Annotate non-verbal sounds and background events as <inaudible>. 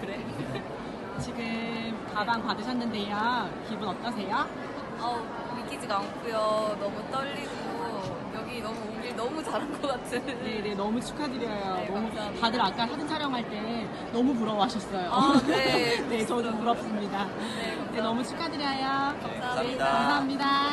그래. <laughs> 지금 가방 받으셨는데요. 기분 어떠세요? 아우 믿기지가 않고요. 너무 떨리고 여기 너무 오길 너무 잘한 것 같은. 네, 네, 너무 축하드려요. 네, 너무 감사합니다. 다들 아까 사진 촬영할 때 너무 부러워하셨어요. 아, 네. <laughs> 네, 저도 부럽습니다. 네, 네, 너무 축하드려요. 감사합니다. 감사합니다.